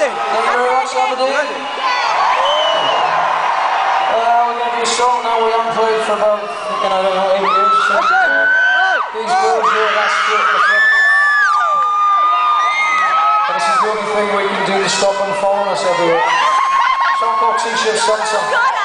Aberdeen. Thank you very much, Aberdeen. Uh, we're going to do a song now we haven't played for about, you know, I don't know, eight years or so. These girls here, that's it, the front. And this is the only thing we can do to stop them following us everywhere. A song called T-shirt Suntan.